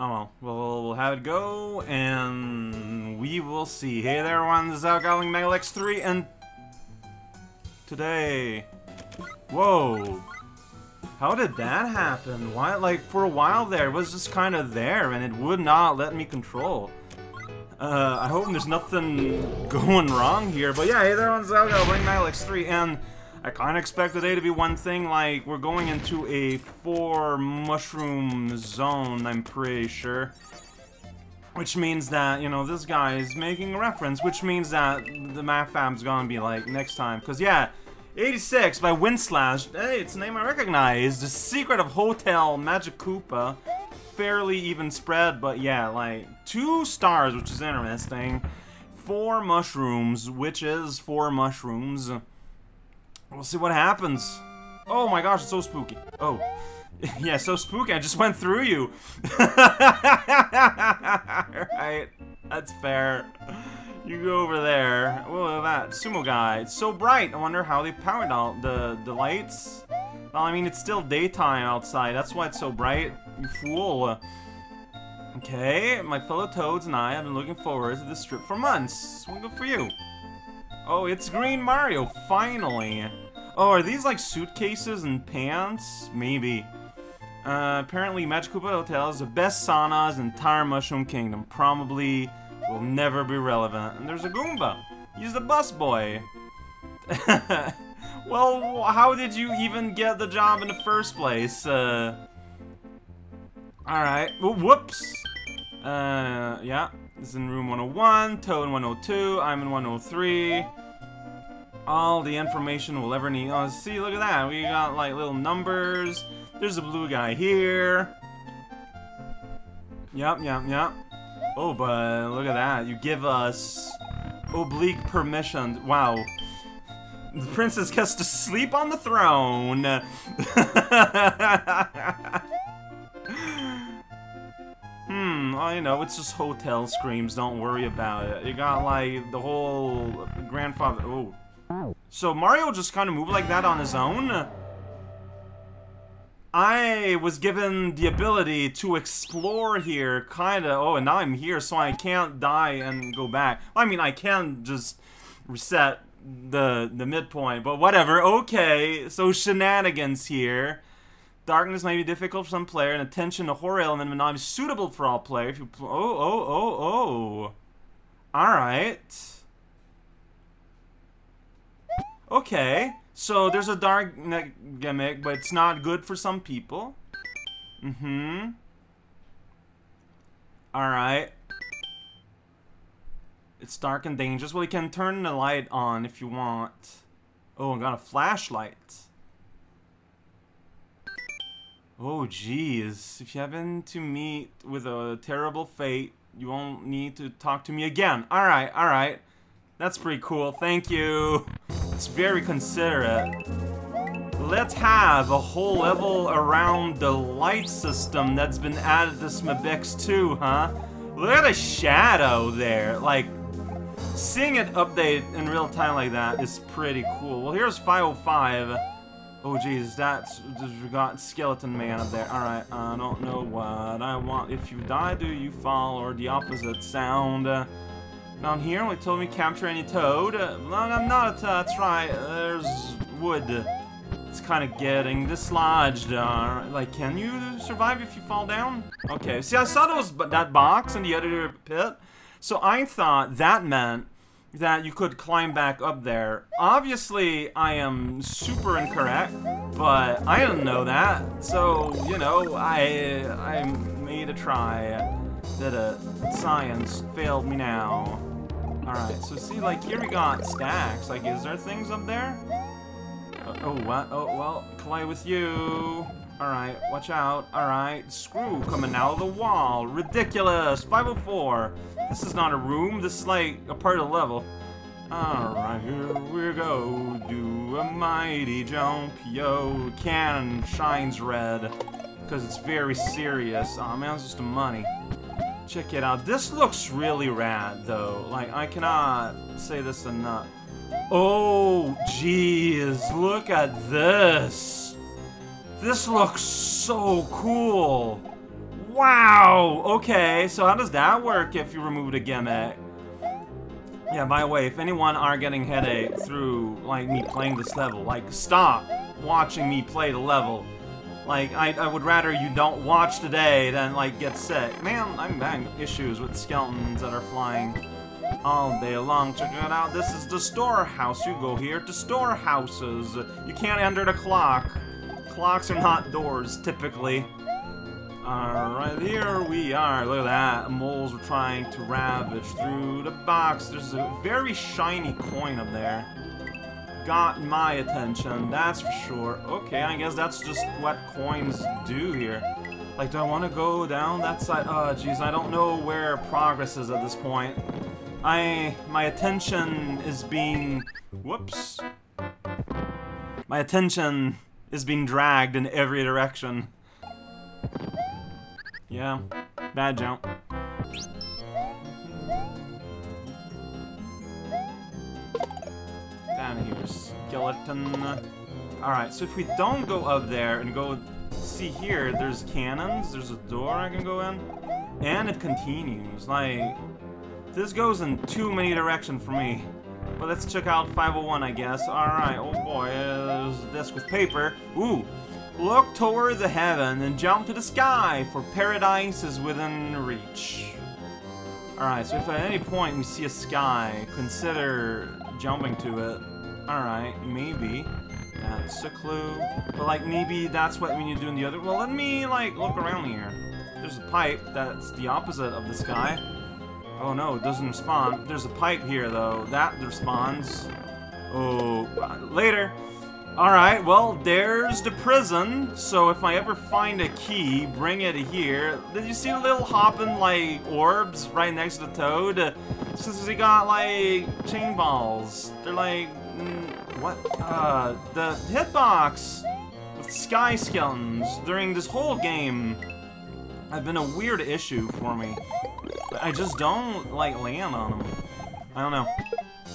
Oh well, we'll, we'll have it go, and we will see. Hey there, everyone, this is Outgoing MaGLX3, and today... Whoa! How did that happen? Why, like, for a while there, it was just kind of there, and it would not let me control. Uh, I hope there's nothing going wrong here, but yeah, hey there, everyone's Outgoing MaGLX3, and... I kind of expect today to be one thing, like, we're going into a four mushroom zone, I'm pretty sure. Which means that, you know, this guy is making a reference, which means that the map fab's gonna be like, next time. Because, yeah, 86 by Windslash, hey, it's a name I recognize. The Secret of Hotel Magikoopa. Fairly even spread, but yeah, like, two stars, which is interesting. Four mushrooms, which is four mushrooms. We'll see what happens. Oh my gosh, it's so spooky. Oh. Yeah, so spooky, I just went through you. right, that's fair. You go over there. At that. Sumo guy. It's so bright. I wonder how they powered out the, the lights. Well, I mean, it's still daytime outside. That's why it's so bright. You fool. Okay, my fellow Toads and I have been looking forward to this trip for months. Well, good for you. Oh, it's Green Mario, finally. Oh, are these like suitcases and pants? Maybe. Uh, apparently Koopa Hotel is the best sauna in entire Mushroom Kingdom. Probably will never be relevant. And there's a Goomba. He's the bus boy. well, how did you even get the job in the first place? Uh, Alright. Whoops. Uh, yeah. This is in room 101, Toad in 102, I'm in 103. All the information we'll ever need. Oh, see, look at that. We got, like, little numbers. There's a blue guy here. Yep, yep, yep. Oh, but look at that. You give us oblique permission. Wow. The princess gets to sleep on the throne. You know, it's just hotel screams, don't worry about it. You got, like, the whole grandfather... Oh. So Mario just kind of moved like that on his own? I was given the ability to explore here, kinda. Oh, and now I'm here, so I can't die and go back. I mean, I can just reset the the midpoint, but whatever. Okay, so shenanigans here. Darkness may be difficult for some player, and attention to horror element may not be suitable for all players. If you oh, oh, oh, oh. Alright. Okay. So there's a dark gimmick, but it's not good for some people. Mm-hmm. Alright. It's dark and dangerous. Well, you can turn the light on if you want. Oh, I got a flashlight. Oh, jeez. If you happen to meet with a terrible fate, you won't need to talk to me again. Alright, alright. That's pretty cool. Thank you. It's very considerate. Let's have a whole level around the light system that's been added to SMBX 2, huh? Look at the shadow there. Like, seeing it update in real time like that is pretty cool. Well, here's 505. Oh jeez, that's got Skeleton Man up there. Alright, I don't know what I want. If you die, do you fall? Or the opposite sound. Uh, down here, we told me capture any toad. Uh, no, I'm not toad, that's right. There's wood. It's kind of getting dislodged. Uh, like, can you survive if you fall down? Okay, see, I saw those that box in the other pit. So I thought that meant that you could climb back up there. Obviously, I am super incorrect, but I didn't know that. So, you know, I I made a try. that it. Science failed me now. Alright, so see, like, here we got stacks. Like, is there things up there? Uh, oh, what? Oh, well, play with you. Alright, watch out. Alright, screw coming out of the wall. Ridiculous! 504! This is not a room, this is like a part of the level. Alright, here we go. Do a mighty jump, yo. Cannon shines red. Because it's very serious. oh, man, it's just a money. Check it out. This looks really rad, though. Like, I cannot say this enough. Oh, jeez. Look at this. This looks so cool. Wow! Okay, so how does that work if you remove the gimmick? Yeah, by the way, if anyone are getting headache through, like, me playing this level, like, stop watching me play the level. Like, I, I would rather you don't watch today than, like, get sick. Man, I'm having issues with skeletons that are flying all day long. Check it out. This is the storehouse. You go here to storehouses. You can't enter the clock. Clocks are not doors, typically. Alright, here we are. Look at that. Moles are trying to ravage through the box. There's a very shiny coin up there. Got my attention, that's for sure. Okay, I guess that's just what coins do here. Like, do I want to go down that side? Ah, oh, jeez, I don't know where progress is at this point. I... my attention is being... Whoops. My attention is being dragged in every direction. Yeah, bad jump. Down here, skeleton. Alright, so if we don't go up there and go see here, there's cannons, there's a door I can go in, and it continues. Like, this goes in too many directions for me. But let's check out 501, I guess. Alright, oh boy, there's a desk with paper. Ooh, Look toward the heaven and jump to the sky, for paradise is within reach. Alright, so if at any point we see a sky, consider jumping to it. Alright, maybe. That's a clue. But, like, maybe that's what we need to do in the other... Well, let me, like, look around here. There's a pipe that's the opposite of the sky. Oh, no, it doesn't respond. There's a pipe here, though. That responds. Oh, later! Alright, well, there's the prison. So if I ever find a key, bring it here. Did you see the little hopping, like, orbs right next to the toad? Since he got, like, chain balls. They're like, mm, what? Uh, the hitbox with sky skeletons during this whole game have been a weird issue for me. I just don't, like, land on them. I don't know.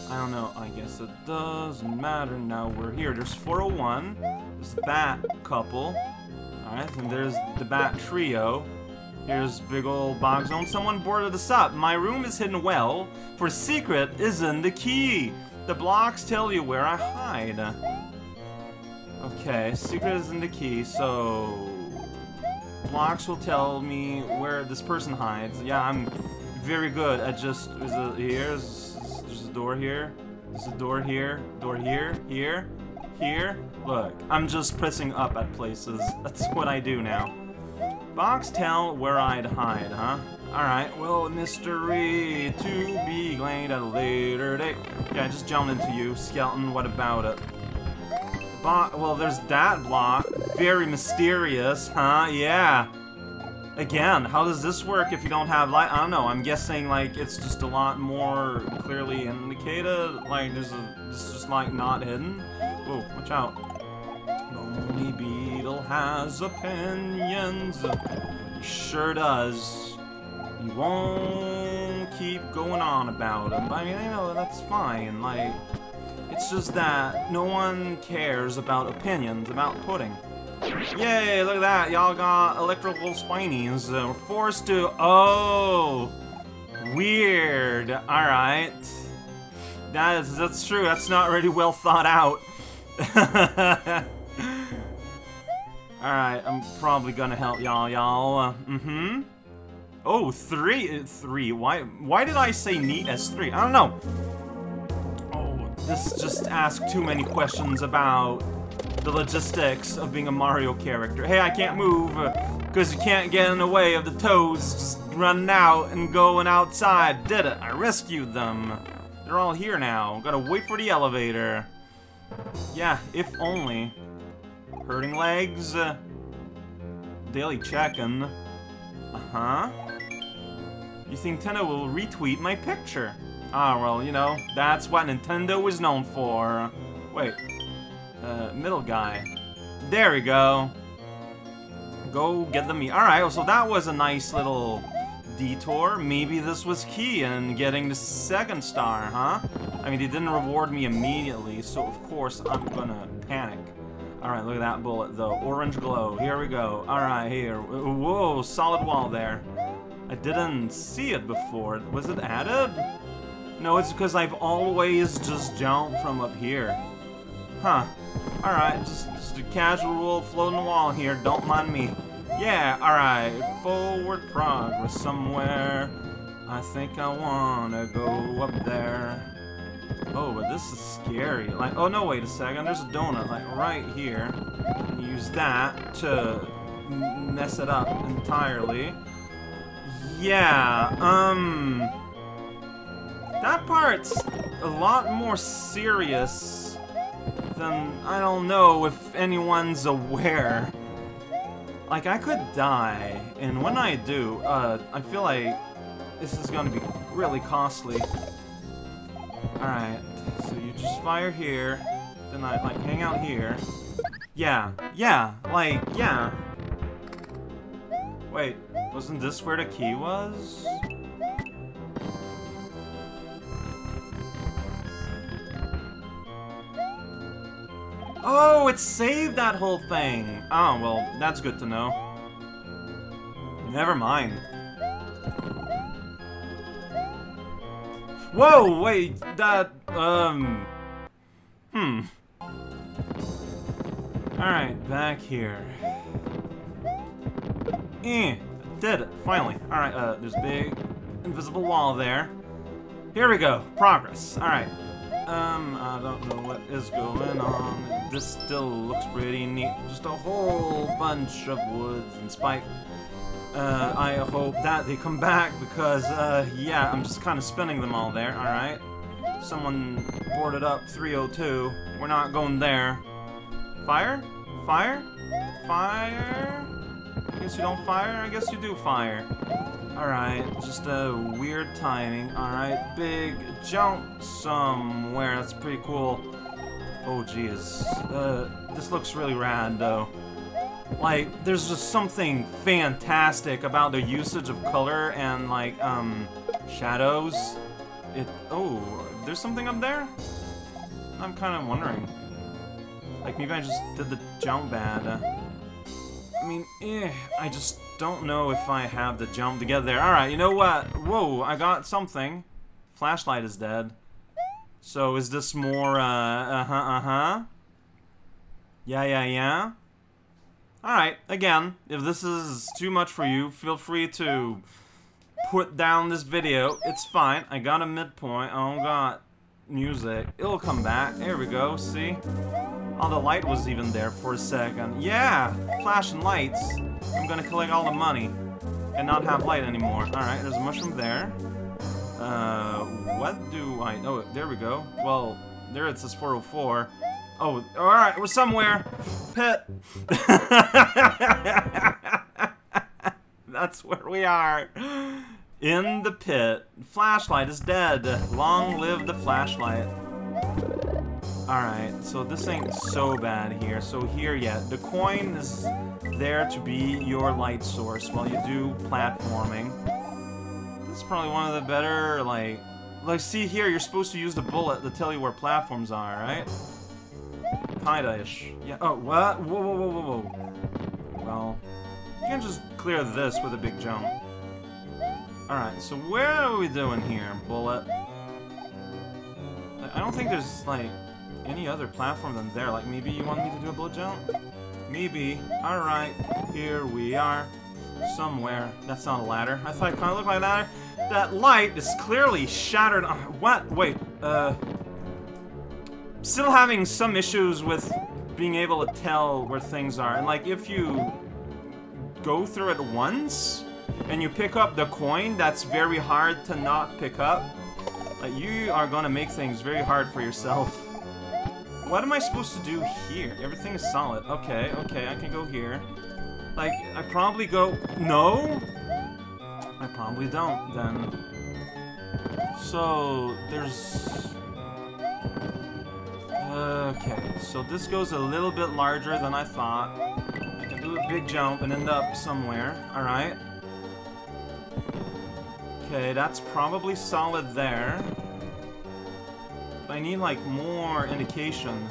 I don't know. I guess it doesn't matter now. We're here. There's 401. There's the Bat couple. Alright, and there's the Bat trio. Here's big old Bog Zone. Someone boarded us up. My room is hidden well, for secret isn't the key. The blocks tell you where I hide. Okay, secret isn't the key, so... Blocks will tell me where this person hides. Yeah, I'm very good at just... Is it here's door here. There's a door here. Door here. Here. Here. Look, I'm just pressing up at places. That's what I do now. Box tell where I'd hide, huh? Alright, well, mystery to be gleaned at a later date. Yeah, I just jumped into you, skeleton. What about it? Bo well, there's that block. Very mysterious, huh? Yeah. Again, how does this work if you don't have light? I don't know. I'm guessing like it's just a lot more clearly indicated. Like there's a, it's just like not hidden. Whoa, watch out. Lonely Beetle has opinions. Sure does. He won't keep going on about them. I mean, I know that's fine. Like, it's just that no one cares about opinions about pudding. Yay, look at that. Y'all got electrical spinies. Uh, we're forced to... Oh! Weird. Alright. That is, that's true. That's not really well thought out. Alright, I'm probably gonna help y'all, y'all. Mm-hmm. Oh, three, uh, three. Why, why did I say neat as three? I don't know. Oh, this just asked too many questions about the logistics of being a Mario character. Hey, I can't move because you can't get in the way of the toads running out and going outside. Did it. I rescued them. They're all here now. Gotta wait for the elevator. Yeah, if only. Hurting legs. Daily checking. Uh-huh. You think Nintendo will retweet my picture? Ah, well, you know, that's what Nintendo is known for. Wait, uh, middle guy. There we go. Go get the meat. Alright, so that was a nice little detour. Maybe this was key in getting the second star, huh? I mean, they didn't reward me immediately, so of course I'm gonna panic. Alright, look at that bullet, though. Orange glow. Here we go. Alright, here. Whoa, solid wall there. I didn't see it before. Was it added? No, it's because I've always just jumped from up here. Huh. Alright, just, just a casual rule floating wall here. Don't mind me. Yeah, alright. Forward progress somewhere. I think I wanna go up there. Oh, but this is scary. Like, oh no, wait a second. There's a donut, like, right here. Use that to mess it up entirely. Yeah, um... That part's a lot more serious I don't know if anyone's aware. Like, I could die, and when I do, uh, I feel like this is gonna be really costly. Alright, so you just fire here, then I, like, hang out here. Yeah, yeah, like, yeah. Wait, wasn't this where the key was? Oh, it saved that whole thing! Oh, well, that's good to know. Never mind. Whoa, wait, that, um... Hmm. Alright, back here. Eh, did finally. Alright, uh, there's a big invisible wall there. Here we go, progress. Alright. Um, I don't know what is going on. This still looks pretty neat. Just a whole bunch of woods and spike. Uh, I hope that they come back because, uh, yeah, I'm just kind of spinning them all there, alright? Someone boarded up 302. We're not going there. Fire? Fire? Fire? I guess you don't fire? I guess you do fire. Alright, just a weird timing. Alright, big jump somewhere. That's pretty cool. Oh, jeez. Uh, this looks really rad, though. Like, there's just something fantastic about the usage of color and, like, um, shadows. It- oh, there's something up there? I'm kind of wondering. Like, maybe I just did the jump bad. I mean, eh, I just don't know if I have the jump to get there. Alright, you know what? Whoa, I got something. Flashlight is dead. So is this more, uh, uh-huh, uh-huh? Yeah, yeah, yeah? Alright, again, if this is too much for you, feel free to put down this video. It's fine. I got a midpoint. I don't got music. It'll come back. There we go, see? Oh, the light was even there for a second. Yeah! Flashing lights. I'm gonna collect all the money and not have light anymore. Alright, there's a mushroom there. Uh, what do I... Oh, there we go. Well, there it says 404. Oh, alright, we're somewhere. Pit. That's where we are. In the pit. Flashlight is dead. Long live the flashlight. Alright, so this ain't so bad here. So here, yeah, the coin is there to be your light source while you do platforming. This is probably one of the better, like... Like, see here, you're supposed to use the bullet to tell you where platforms are, right? Kinda-ish. Yeah, oh, what? Whoa, whoa, whoa, whoa, whoa. Well, you can just clear this with a big jump. Alright, so where are we doing here, bullet? I don't think there's, like, any other platform than there. Like, maybe you want me to do a bullet jump? Maybe. Alright, here we are. Somewhere. That's not a ladder. I thought it kind of looked like a ladder. That light is clearly shattered. Uh, what? Wait, uh... Still having some issues with being able to tell where things are. And, like, if you go through it once, and you pick up the coin, that's very hard to not pick up. Like, you are gonna make things very hard for yourself. What am I supposed to do here? Everything is solid. Okay, okay, I can go here. Like, I probably go... No? I probably don't, then. So, there's... Okay, so this goes a little bit larger than I thought. I can do a big jump and end up somewhere. Alright. Okay, that's probably solid there. I need, like, more indication.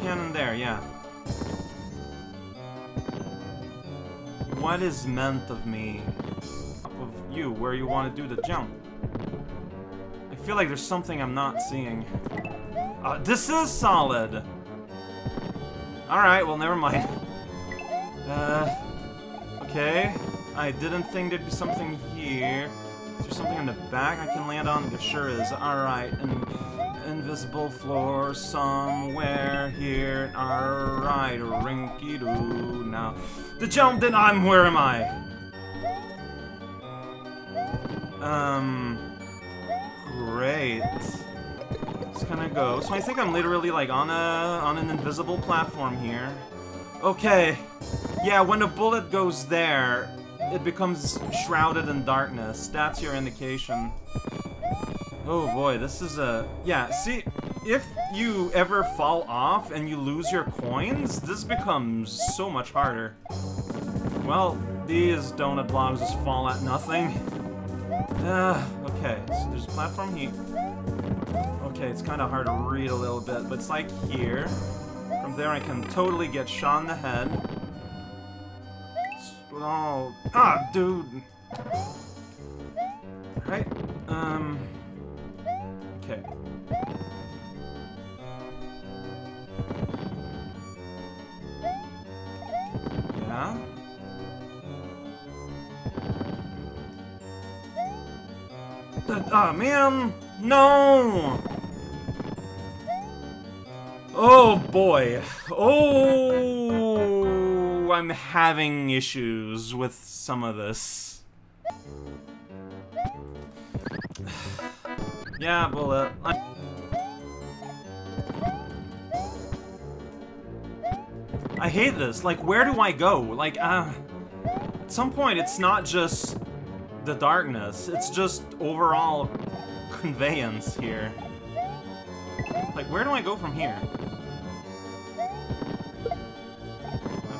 Cannon there, yeah. What is meant of me? Up of you, where you want to do the jump. I feel like there's something I'm not seeing. Uh, this is solid! Alright, well, never mind. Uh, okay. I didn't think there'd be something here. Is there something on the back I can land on? There sure is. Alright, and invisible floor somewhere here. Alright, rinky-doo. Now, the jump, then I'm, where am I? Um, great. Just gonna go. So I think I'm literally like on a on an invisible platform here. Okay. Yeah, when a bullet goes there, it becomes shrouded in darkness. That's your indication. Oh boy, this is a... Yeah, see, if you ever fall off and you lose your coins, this becomes so much harder. Well, these donut blocks just fall at nothing. Uh, okay, so there's a platform here. Okay, it's kind of hard to read a little bit, but it's like here. From there I can totally get shot in the head. Oh, ah, dude. Right, um, okay. Yeah? Ah, oh, man! No! Oh boy. Oh, I'm having issues with some of this. Yeah, bullet. I I hate this. Like, where do I go? Like, uh... At some point, it's not just the darkness. It's just overall conveyance here. Like, where do I go from here?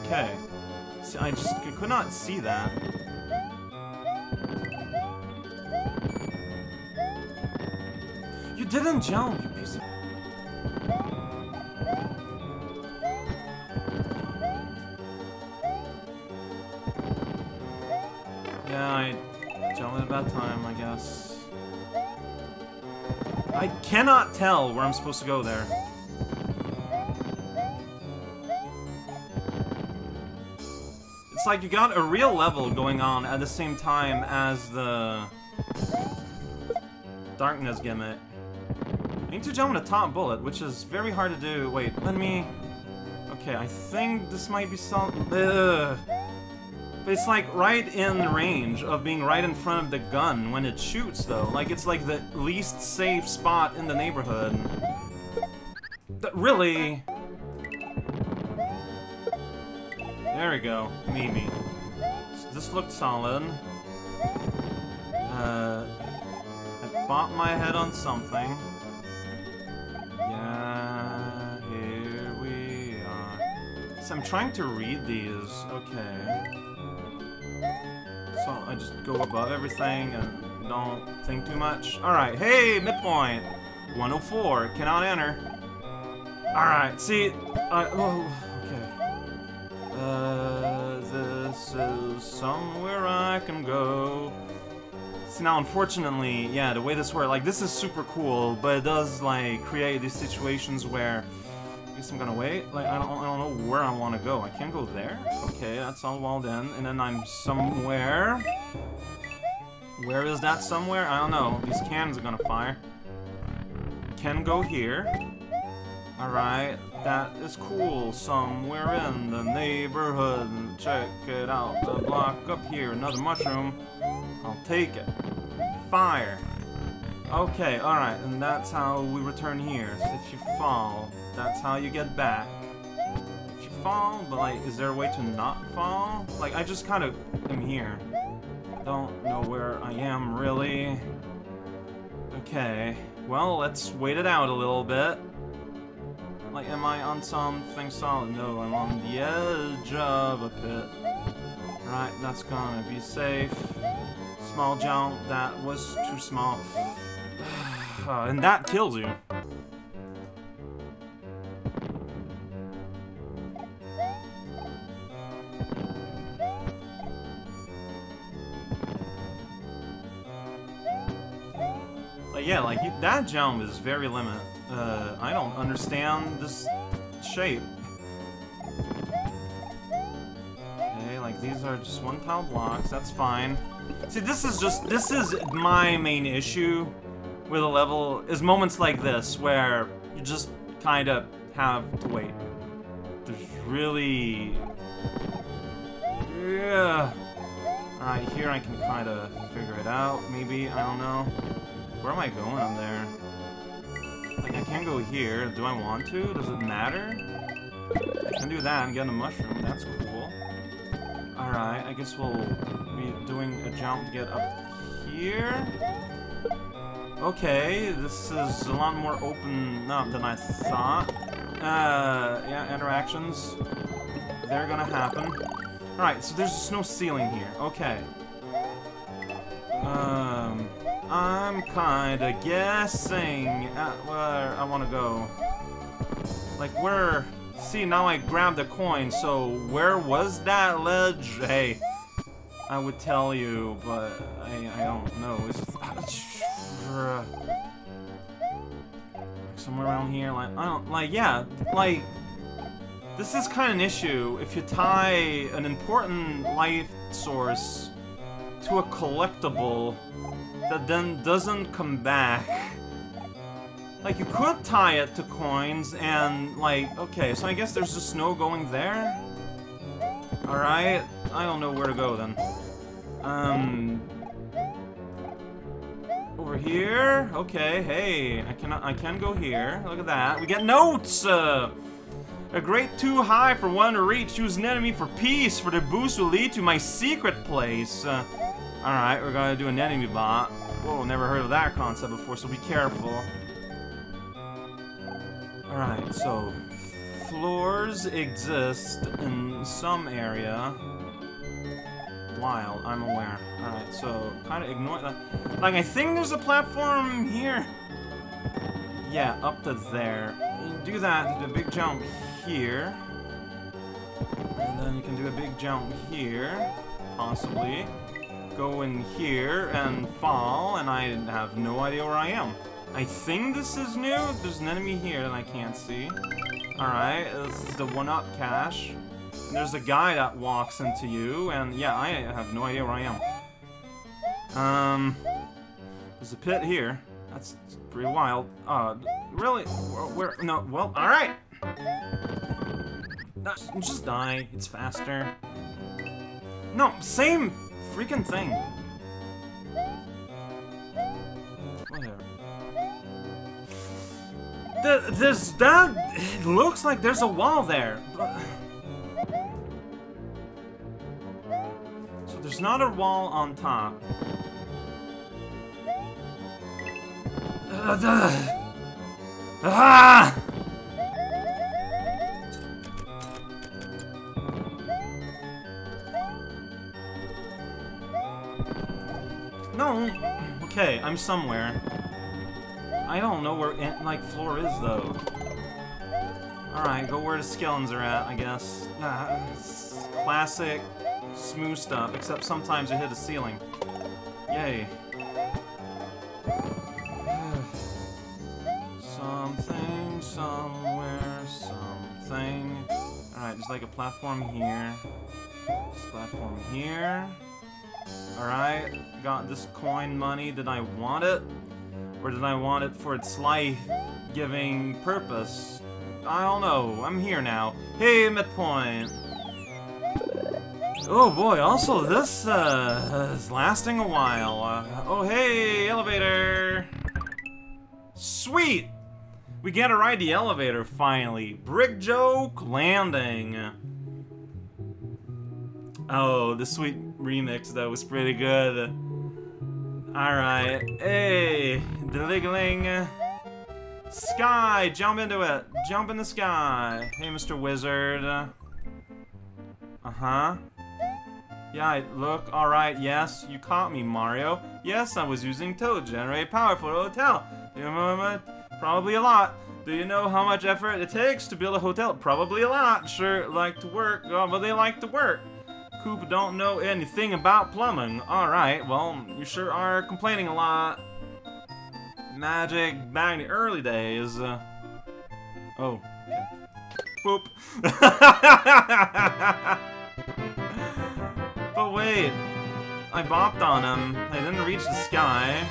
Okay. See, I just I could not see that. Didn't jump, you piece of... Yeah, I jumped at a bad time, I guess. I cannot tell where I'm supposed to go there. It's like you got a real level going on at the same time as the darkness gimmick. Need to jump on the top bullet, which is very hard to do. Wait, let me... Okay, I think this might be. Ugh. But it's like right in range of being right in front of the gun when it shoots, though. Like, it's like the least safe spot in the neighborhood. But really... There we go. Mimi. This looked solid. Uh, I bought my head on something. I'm trying to read these. Okay. So I just go above everything and don't think too much. Alright, hey, midpoint! 104, cannot enter. Alright, see, I, oh, uh, this is somewhere I can go. See, now, unfortunately, yeah, the way this works, like, this is super cool, but it does, like, create these situations where I guess I'm gonna wait. Like, I don't, I don't know where I want to go. I can't go there? Okay, that's all walled in. And then I'm somewhere. Where is that somewhere? I don't know. These cannons are gonna fire. Can go here. Alright, that is cool. Somewhere in the neighborhood. Check it out. The block up here. Another mushroom. I'll take it. Fire. Okay, alright, and that's how we return here. So if you fall, that's how you get back. If you fall, but like, is there a way to not fall? Like, I just kind of am here. Don't know where I am, really. Okay, well, let's wait it out a little bit. Like, am I on something solid? No, I'm on the edge of a pit. Right, that's gonna be safe. Small jump, that was too small. Uh, and that kills you. Yeah, like, that jump is very limit. Uh, I don't understand this shape. Okay, like, these are just one tile blocks, that's fine. See, this is just, this is my main issue with a level, is moments like this, where you just kind of have to wait. There's really... Yeah. Alright, here I can kind of figure it out, maybe, I don't know. Where am I going up there? Like, I can't go here. Do I want to? Does it matter? I can do that and get a mushroom. That's cool. Alright, I guess we'll be doing a jump to get up here. Okay, this is a lot more open up than I thought. Uh, yeah, interactions. They're gonna happen. Alright, so there's just no ceiling here. Okay. Um, I'm kinda guessing at where I wanna go. Like, where... See, now I grabbed the coin, so where was that ledge? Hey, I would tell you, but I, I don't know. It's somewhere around here, like, I don't, like, yeah, like, this is kind of an issue if you tie an important life source to a collectible that then doesn't come back. Like, you could tie it to coins and, like, okay, so I guess there's just no going there? Alright, I don't know where to go then. Um... Over here? Okay, hey, I can I can go here. Look at that. We get notes! Uh, a great too high for one to reach. Choose an enemy for peace, for the boost will lead to my secret place. Uh, Alright, we're gonna do an enemy bot. Whoa, never heard of that concept before, so be careful. Alright, so... Floors exist in some area. Wild, I'm aware. Alright, so kind of ignore that. Like, I think there's a platform here. Yeah, up to there. Do that, do a big jump here. And then you can do a big jump here, possibly. Go in here and fall, and I have no idea where I am. I think this is new. There's an enemy here that I can't see. Alright, this is the one-up cache. There's a guy that walks into you, and yeah, I have no idea where I am. Um, there's a pit here. That's pretty wild. Uh, really? Where? where no, well, alright! Just die. It's faster. No, same freaking thing. Whatever. The, there's that. It looks like there's a wall there. But, so there's not a wall on top. Ah! No! Okay, I'm somewhere. I don't know where, like, floor is, though. Alright, go where the skeletons are at, I guess. Classic, smooth stuff, except sometimes you hit the ceiling. Yay. something, somewhere, something. Alright, there's like a platform here. This platform here. Alright, got this coin money. Did I want it? Or did I want it for its life-giving purpose? I don't know. I'm here now. Hey, midpoint! Oh boy, also this uh, is lasting a while. Uh, oh hey, elevator! Sweet! We get to ride the elevator finally. Brick Joke Landing. Oh, the sweet remix though was pretty good. Alright, hey, Diggling. Sky, jump into it. Jump in the sky. Hey, Mr. Wizard. Uh-huh. Yeah, look, alright, yes, you caught me, Mario. Yes, I was using Toad to generate power for the hotel. Probably a lot. Do you know how much effort it takes to build a hotel? Probably a lot. Sure, like to work, oh, but they like to work. Koopa don't know anything about plumbing. Alright, well, you sure are complaining a lot. magic back in the early days. Uh, oh. Boop. but wait. I bopped on him. I didn't reach the sky.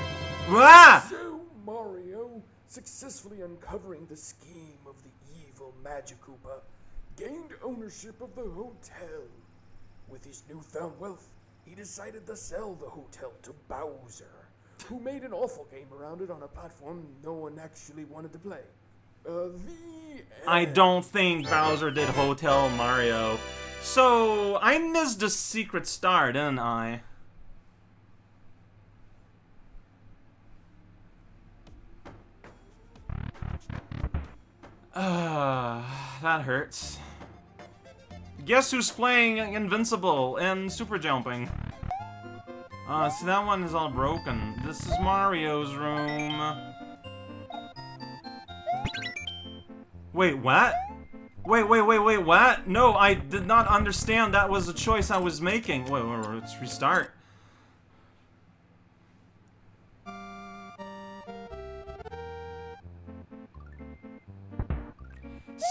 Ah! So, Mario, successfully uncovering the scheme of the evil Magikoopa, gained ownership of the hotel. With his newfound wealth, he decided to sell the hotel to Bowser, who made an awful game around it on a platform no one actually wanted to play. Uh, the I don't think Bowser did Hotel Mario. So, I missed a secret star, didn't I? Uh, that hurts. Guess who's playing Invincible and Super Jumping? Uh, see that one is all broken. This is Mario's room. Wait, what? Wait, wait, wait, wait, what? No, I did not understand that was a choice I was making. Wait, wait, wait let's restart.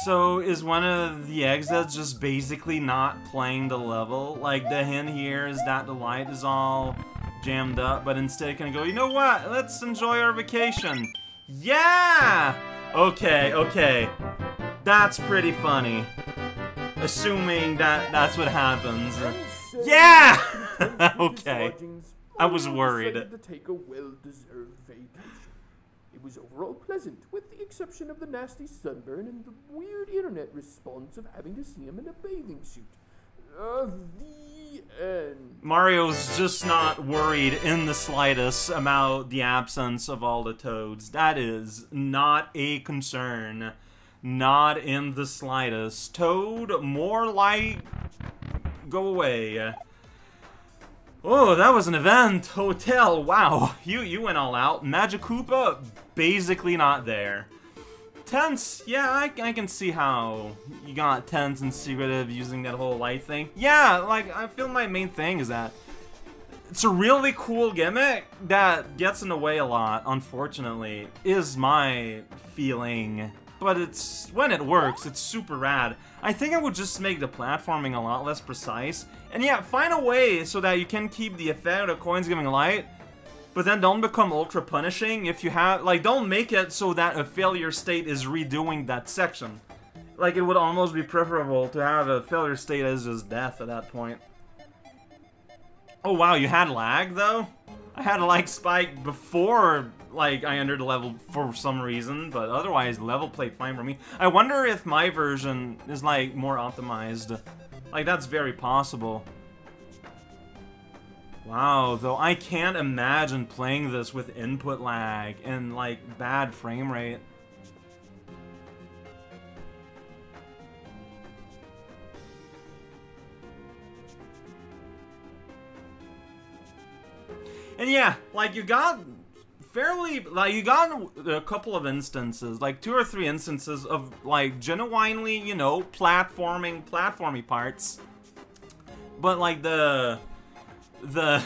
So, is one of the eggs that's just basically not playing the level? Like, the hint here is that the light is all jammed up, but instead can go, you know what? Let's enjoy our vacation. Yeah! Okay, okay. That's pretty funny. Assuming that that's what happens. Yeah! with his Okay. I was worried. to take a well-deserved vacation. It was overall pleasant, with the exception of the nasty sunburn and the weird internet response of having to see him in a bathing suit. Uh, the end. Mario's just not worried in the slightest about the absence of all the toads. That is not a concern. Not in the slightest. Toad, more like... Go away. Oh, that was an event. Hotel, wow. You you went all out. Magikoopa, basically not there. Tense, yeah, I, I can see how you got tense and secretive using that whole light thing. Yeah, like, I feel my main thing is that it's a really cool gimmick that gets in the way a lot, unfortunately, is my feeling. But it's, when it works, it's super rad. I think I would just make the platforming a lot less precise. And yeah, find a way so that you can keep the effect of coins giving light, but then don't become ultra punishing if you have, like, don't make it so that a failure state is redoing that section. Like, it would almost be preferable to have a failure state as just death at that point. Oh wow, you had lag though? I had a lag spike before like I entered the level for some reason, but otherwise the level played fine for me. I wonder if my version is like more optimized. Like that's very possible. Wow, though I can't imagine playing this with input lag and like bad frame rate. And yeah, like you got fairly like you got a couple of instances, like two or three instances of like genuinely, you know, platforming platformy parts. But like the the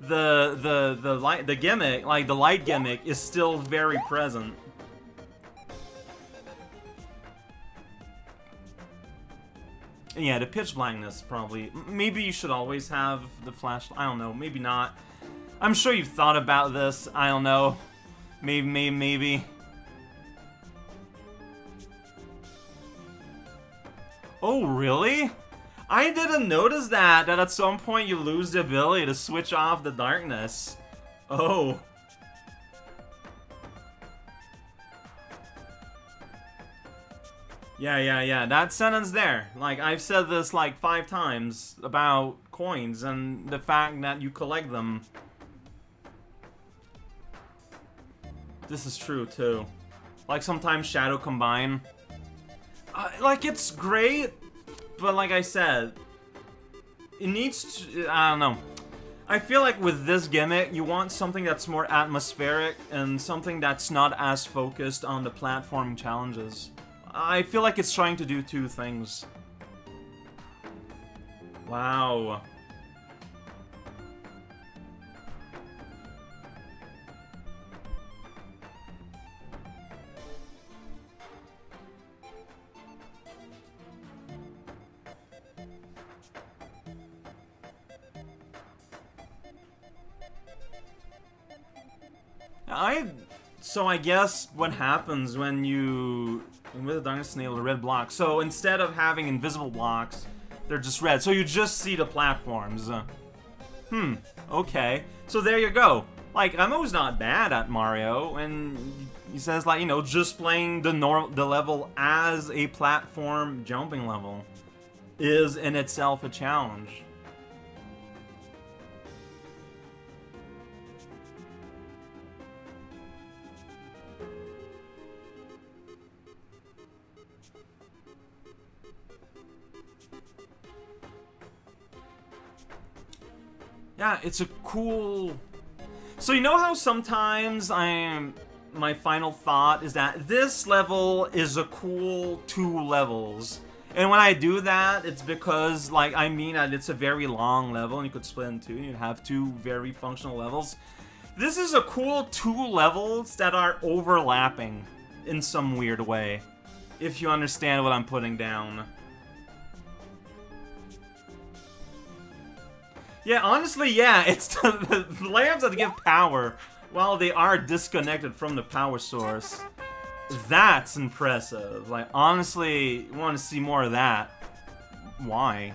the the the light the gimmick, like the light gimmick is still very present. And yeah, the pitch blackness probably. Maybe you should always have the flash. I don't know. Maybe not. I'm sure you've thought about this. I don't know. Maybe, maybe, maybe. Oh, really? I didn't notice that, that at some point you lose the ability to switch off the darkness. Oh. Yeah, yeah, yeah. That sentence there. Like, I've said this like five times about coins and the fact that you collect them. This is true, too. Like, sometimes Shadow Combine. Uh, like, it's great, but like I said, it needs to. I don't know. I feel like with this gimmick, you want something that's more atmospheric and something that's not as focused on the platforming challenges. I feel like it's trying to do two things. Wow. I so I guess what happens when you with the Darkness Snail the red block. So instead of having invisible blocks, they're just red. So you just see the platforms. Uh, hmm. Okay. So there you go. Like Emo's not bad at Mario, and he says like you know just playing the norm the level as a platform jumping level is in itself a challenge. Yeah, it's a cool... So you know how sometimes I'm... My final thought is that this level is a cool two levels. And when I do that, it's because, like, I mean that it's a very long level, and you could split in two, and you have two very functional levels. This is a cool two levels that are overlapping in some weird way, if you understand what I'm putting down. Yeah, honestly, yeah, it's the, the lamps that give power while they are disconnected from the power source. That's impressive. Like, honestly, want to see more of that. Why?